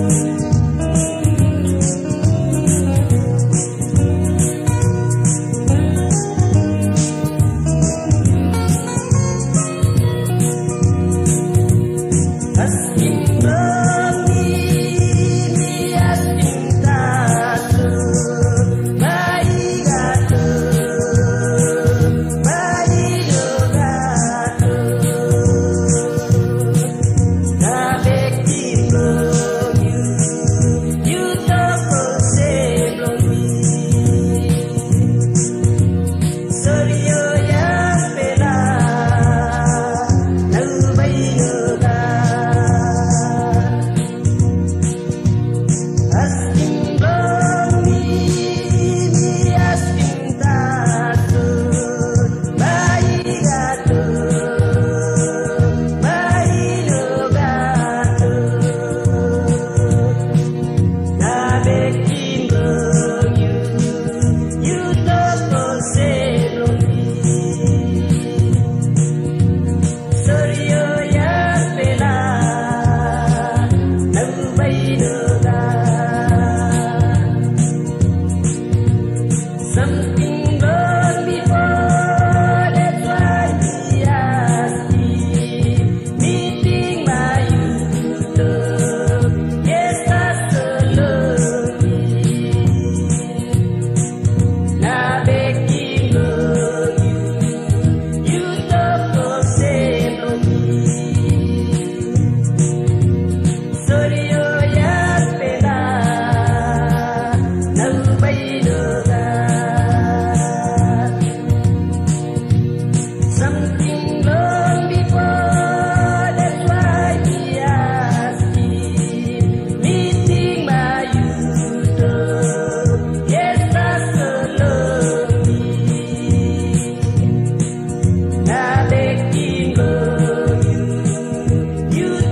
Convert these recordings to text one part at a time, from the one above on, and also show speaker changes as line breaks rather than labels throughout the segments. Thank you.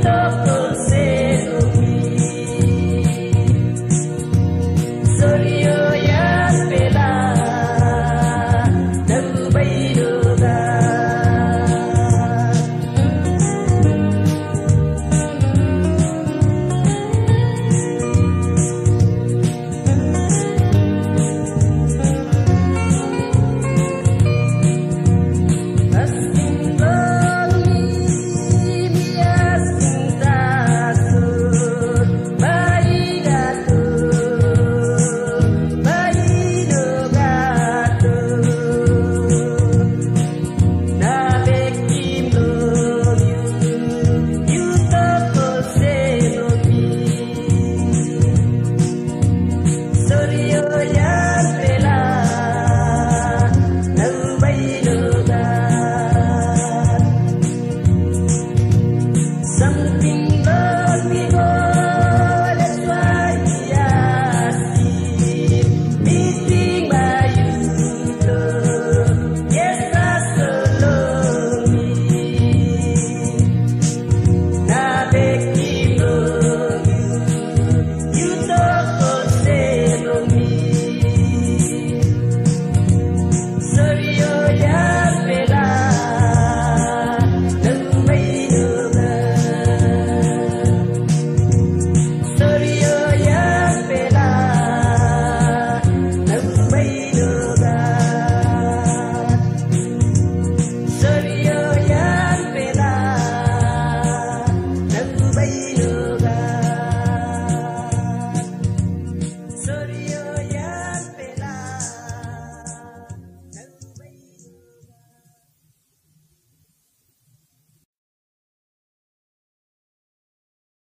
after